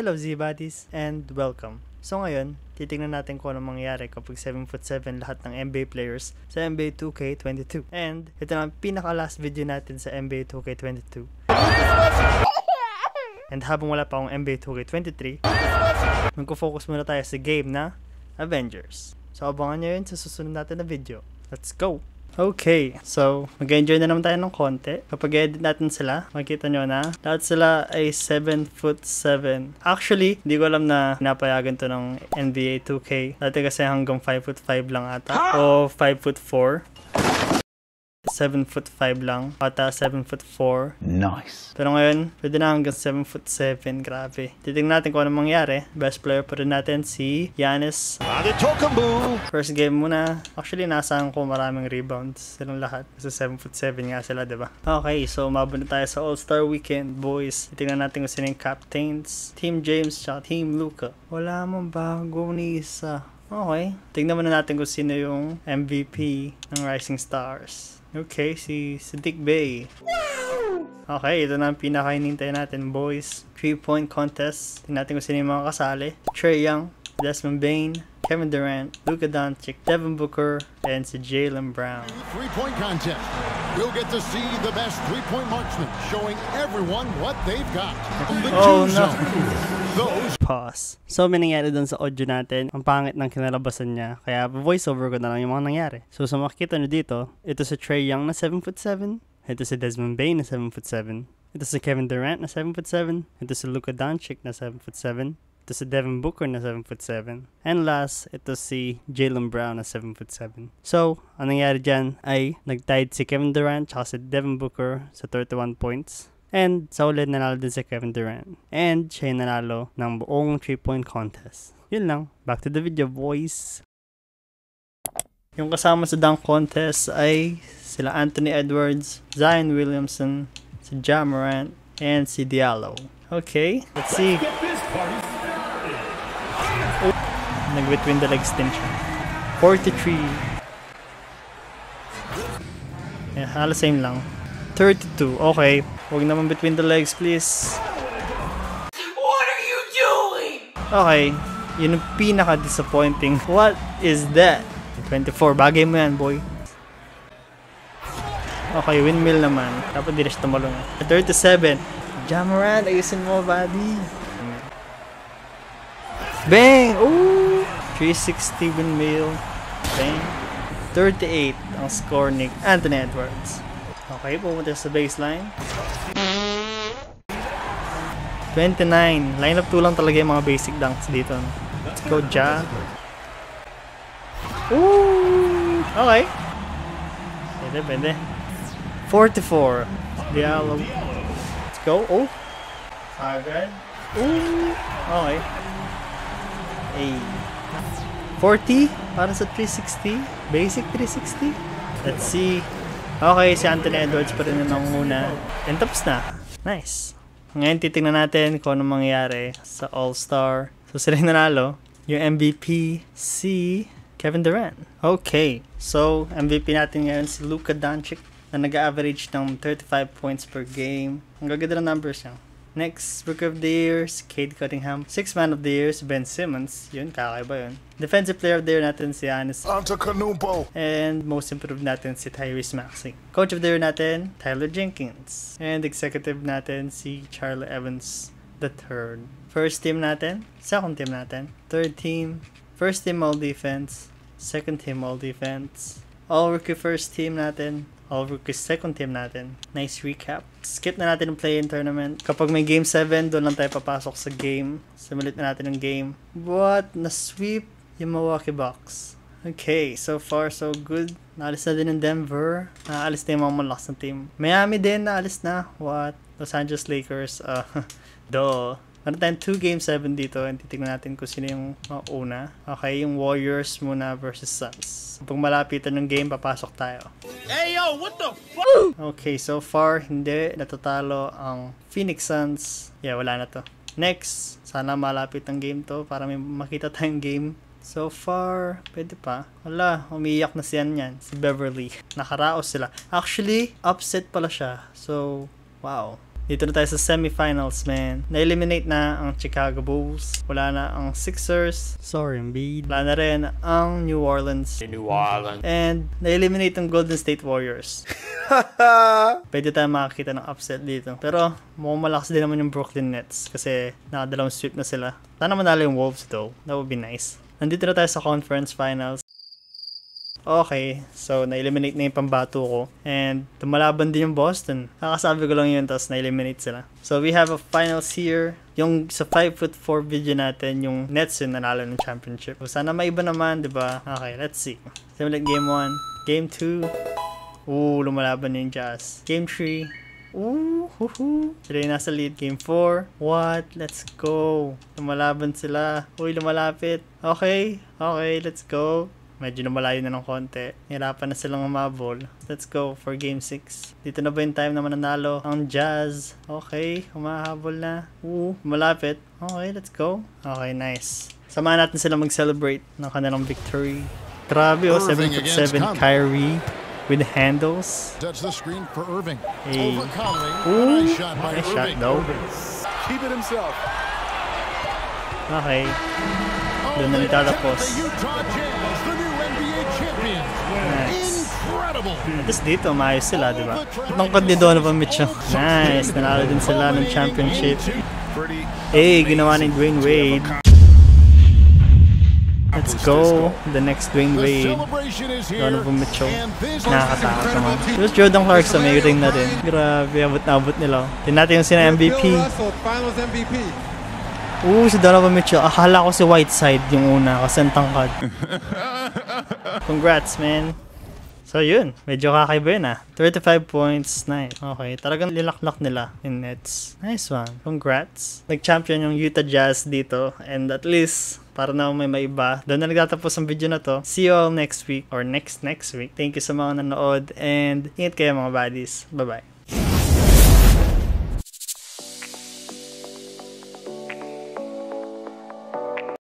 Hello Z-Buddies and welcome. So ngayon, titingnan natin kung ano mangyayari kapag 7'7 lahat ng NBA players sa NBA 2K22. And ito na ang pinaka-last video natin sa NBA 2K22. And habang wala pa akong NBA 2K23, magko-focus muna tayo sa game na Avengers. So abangan nyo yun sa susunod natin na video. Let's go! Okay, so mag-enjoy na naman tayo ng konti. Kapag edit natin sila, makikita nyo na lahat sila ay 7 foot 7. Actually, hindi ko alam na pinapayagan to ng NBA 2K. Dati kasi hanggang 5 foot 5 lang ata. O 5 foot 4. 7 foot 5 lang. Ata 7 foot 4. Nice. Pero ngayon, pwede na hanggang 7 foot 7. Grabe. Titignan natin kung ano mangyari. Best player pa rin natin si Giannis. First game muna. Actually, nasaan ko maraming rebounds silang lahat. Kasi 7 foot 7 nga sila, di ba? Okay, so umabot na tayo sa All-Star Weekend, boys. Tingnan natin kung sino yung captains. Team James tsaka Team Luka. Wala mong bago ni isa. Okay. Tingnan muna natin kung sino yung MVP ng Rising Stars. Okay, si, si Dick Bay. Okay, ito na ang pinaka-inintay natin, boys. 3-point contest. Tingnan natin kung sino yung mga kasali. Trey Young, Desmond Bain, Kevin Durant, Luka Doncic, Devin Booker, and Jalen Brown. Three-point contest. We'll get to see the best three-point marksmen, showing everyone what they've got. The Oh, no. Those Pause. So, may nangyari dun sa audio natin. Ang pangit ng kinalabasan niya. Kaya, voiceover ko na lang yung mga nangyari. So, sa makikita nyo dito, ito si Trey Young na 7'7". Ito si Desmond Bain na 7'7". Ito si Kevin Durant na 7'7". Ito si Luka Doncic na 7'7". Ito si Devin Booker na 7'7". And last, ito si Jalen Brown na 7'7". So, ang nangyari dyan ay nag-tied si Kevin Durant tsaka si Devin Booker sa 31 points. And sa ulit nanalo din si Kevin Durant. And siya yung nanalo ng buong 3-point contest. Yun lang. Back to the video, boys. Yung kasama sa dunk contest ay sila Anthony Edwards, Zion Williamson, si Ja Morant, and si Diallo. Okay, let's see. Nag-between the legs din siya. 43. Yeah, halos same lang. 32. Okay. Huwag naman between the legs, please. What are you doing? Okay. Yun yung pinaka-disappointing. What is that? 24. Bagay mo yan, boy. Okay, windmill naman. Dapat di na siya tumalong. 37. Jamarant, ayusin mo, buddy. Bang! Ooh! 360 windmill. Bang. 38 ang score ni Anthony Edwards. Okay, pumunta sa baseline. 29. Lineup 2 lang talaga yung mga basic dunks dito. Let's go, Ja. Ooh! Okay. Pwede, pwede. 44. Diallo. Let's go. Oh. Agad. Ooh. Okay. Hey. 40 para sa 360. Basic 360. Let's see. Okay, si Anthony Edwards pa rin yung nanguna. And tapos na. Nice. Ngayon titingnan natin kung ano mangyayari sa All-Star. So sila yung nanalo. Yung MVP si Kevin Durant. Okay. So MVP natin ngayon si Luka Doncic na nag-average ng 35 points per game. Ang gaganda ng numbers niya. Next, Rookie of the Year, Cade Cunningham. Sixth Man of the Year, Ben Simmons. Yun, kakaiba yun. Defensive Player of the Year natin si Giannis Antetokounmpo. And most improved natin si Tyrese Maxey. Coach of the Year natin, Tyler Jenkins. And executive natin si Charlie Evans the third. First team natin, second team natin, third team, first team all defense, second team all defense, all rookie first team natin, all rookie second team natin. Nice recap. Skip na natin yung play-in tournament. Kapag may game 7, doon lang tayo papasok sa game. Simulit na natin yung game. What? Na-sweep yung Milwaukee Bucks. Okay, so far so good. Naalis na din ng Denver. Naalis na yung mga malakas na team. Miami din, naalis na. What? Los Angeles Lakers. Uh, do. Meron tayong 2 game 7 dito. And titignan natin kung sino yung mauna. Okay, yung Warriors muna versus Suns. Pag malapitan ng game, papasok tayo. Okay, so far, hindi. Natatalo ang Phoenix Suns. Yeah, wala na to. Next, sana malapit ang game to para may makita tayong game. So far, pwede pa. Wala, umiyak na siyan yan. Si Beverly. Nakaraos sila. Actually, upset pala siya. So, wow. Dito na tayo sa semifinals, man. Na-eliminate na ang Chicago Bulls. Wala na ang Sixers. Sorry, Embiid. Wala na rin ang New Orleans. New Orleans. And na-eliminate ang Golden State Warriors. Pwede tayo makakita ng upset dito. Pero mukhang malakas din naman yung Brooklyn Nets kasi nakadalawang sweep na sila. Sana manalo yung Wolves though. That would be nice. Nandito na tayo sa conference finals. Okay, so na-eliminate na yung pambato ko. And tumalaban din yung Boston. Kakasabi ko lang yun, tapos na-eliminate sila. So we have a finals here. Yung sa 5 foot 4 video natin, yung Nets yung nanalo ng championship. So, sana may iba naman, di ba? Okay, let's see. Simulate game 1. Game 2. Ooh, lumalaban yung Jazz. Game 3. Ooh, huhu. Sila yung nasa lead. Game 4. What? Let's go. Lumalaban sila. Uy, lumalapit. Okay. Okay, let's go. Medyo lumalayo na ng konti. Hirapan na silang umabol. Let's go for game 6. Dito na ba yung time na mananalo? Ang Jazz. Okay, humahabol na. Ooh, malapit. Okay, let's go. Okay, nice. Samahan natin sila mag-celebrate ng kanilang victory. Grabe oh, 7 Irving foot against 7 Conley. Kyrie with handles. That's the screen for Irving. Hey. Over Conley. Ooh, nice shot by nice shot though. Keep it himself. Oh, Okay. Doon na nagtatapos. protect The Utah Jazz, the new NBA champions. Nice. Incredible. At least dito, maayos sila, di ba? Tungkod ni Donovan Mitchell. Nice, nanalo din sila ng championship. Eh, ginawa ni Dwayne Wade. Let's go. The next Dwayne Wade. Donovan Mitchell. Nakakatakot naman. Tapos Jordan Clarkson, may ring na rin. Grabe, abot na abot nila. Tingnan natin yung sina MVP. Oo, si Donovan Mitchell. Akala ko si Whiteside yung una kasi ang tangkad. Congrats, man. So yun, medyo kakaiba yun ah. 35 points, nice. Okay, talagang lilaklak nila in Nets. Nice one. Congrats. Nag-champion yung Utah Jazz dito and at least para na may maiba. Doon na nagtatapos ang video na to. See you all next week or next next week. Thank you sa mga nanood and ingat kayo mga buddies. Bye-bye.